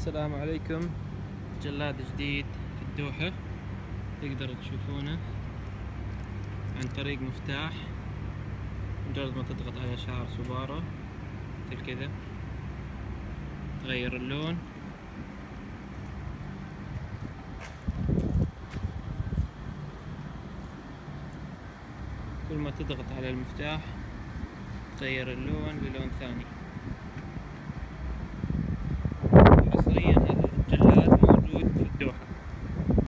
السلام عليكم. جلاد جديد في الدوحة. تقدروا تشوفونه عن طريق مفتاح. مجرد ما تضغط على شعر سبارة مثل كذا. تغير اللون. كل ما تضغط على المفتاح تغير اللون للون ثاني